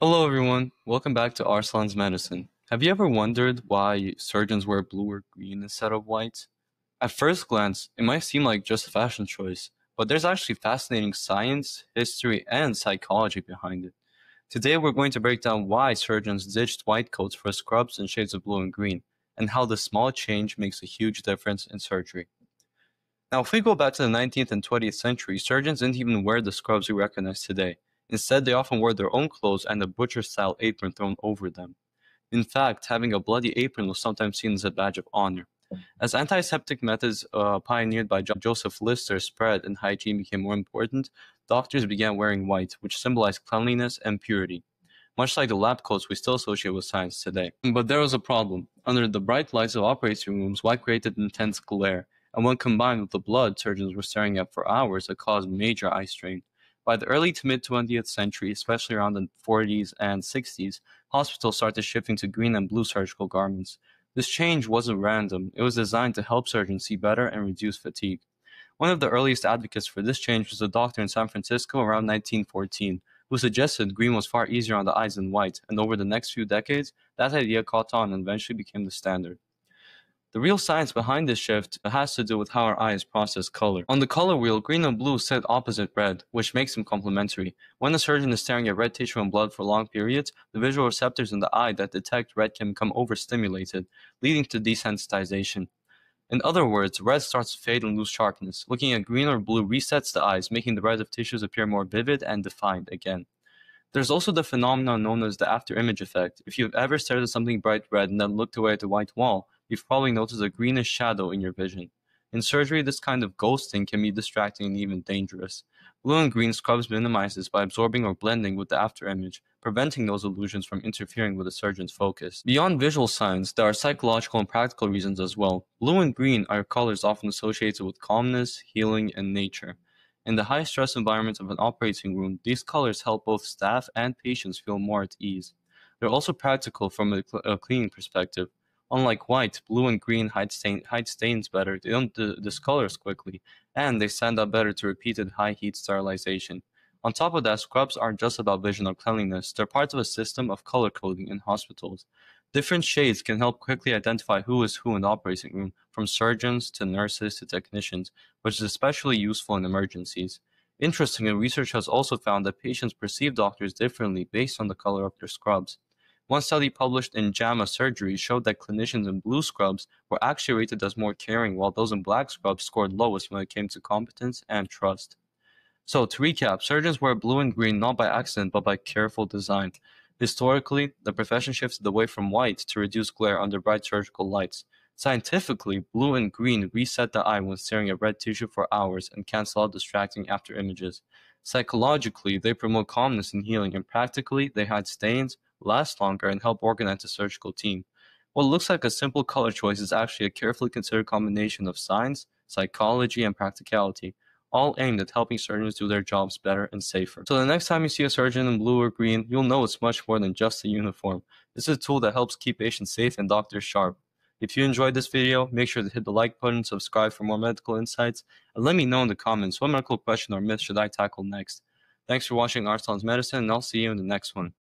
Hello everyone, welcome back to Arslan's Medicine. Have you ever wondered why surgeons wear blue or green instead of white? At first glance, it might seem like just a fashion choice, but there's actually fascinating science, history, and psychology behind it. Today we're going to break down why surgeons ditched white coats for scrubs in shades of blue and green, and how this small change makes a huge difference in surgery. Now, if we go back to the 19th and 20th century, surgeons didn't even wear the scrubs we recognize today. Instead, they often wore their own clothes and a butcher-style apron thrown over them. In fact, having a bloody apron was sometimes seen as a badge of honor. As antiseptic methods uh, pioneered by Joseph Lister spread and hygiene became more important, doctors began wearing white, which symbolized cleanliness and purity, much like the lab coats we still associate with science today. But there was a problem. Under the bright lights of operating rooms, white created intense glare, and when combined with the blood surgeons were staring at for hours, it caused major eye strain. By the early to mid 20th century, especially around the 40s and 60s, hospitals started shifting to green and blue surgical garments. This change wasn't random, it was designed to help surgeons see better and reduce fatigue. One of the earliest advocates for this change was a doctor in San Francisco around 1914, who suggested green was far easier on the eyes than white, and over the next few decades, that idea caught on and eventually became the standard. The real science behind this shift has to do with how our eyes process color. On the color wheel, green and blue sit opposite red, which makes them complementary. When a surgeon is staring at red tissue and blood for long periods, the visual receptors in the eye that detect red can become overstimulated, leading to desensitization. In other words, red starts to fade and lose sharpness. Looking at green or blue resets the eyes, making the red of tissues appear more vivid and defined again. There's also the phenomenon known as the after image effect. If you've ever stared at something bright red and then looked away at the white wall, you've probably noticed a greenish shadow in your vision. In surgery, this kind of ghosting can be distracting and even dangerous. Blue and green scrubs minimize this by absorbing or blending with the after image, preventing those illusions from interfering with the surgeon's focus. Beyond visual signs, there are psychological and practical reasons as well. Blue and green are colors often associated with calmness, healing, and nature. In the high stress environment of an operating room, these colors help both staff and patients feel more at ease. They're also practical from a, cl- a cleaning perspective. Unlike white, blue and green hide, stain, hide stains better, they don't d- discolor as quickly, and they stand up better to repeated high heat sterilization. On top of that, scrubs aren't just about vision or cleanliness, they're part of a system of color coding in hospitals. Different shades can help quickly identify who is who in the operating room, from surgeons to nurses to technicians, which is especially useful in emergencies. Interestingly, research has also found that patients perceive doctors differently based on the color of their scrubs. One study published in JAMA Surgery showed that clinicians in blue scrubs were actually rated as more caring, while those in black scrubs scored lowest when it came to competence and trust. So, to recap, surgeons wear blue and green not by accident but by careful design. Historically, the profession shifted away from white to reduce glare under bright surgical lights. Scientifically, blue and green reset the eye when staring at red tissue for hours and cancel out distracting after images. Psychologically, they promote calmness and healing, and practically, they hide stains, last longer, and help organize the surgical team. What looks like a simple color choice is actually a carefully considered combination of science, psychology, and practicality, all aimed at helping surgeons do their jobs better and safer. So the next time you see a surgeon in blue or green, you'll know it's much more than just a uniform. This is a tool that helps keep patients safe and doctors sharp. If you enjoyed this video, make sure to hit the like button, subscribe for more medical insights, and let me know in the comments what medical question or myth should I tackle next. Thanks for watching Arslan's Medicine, and I'll see you in the next one.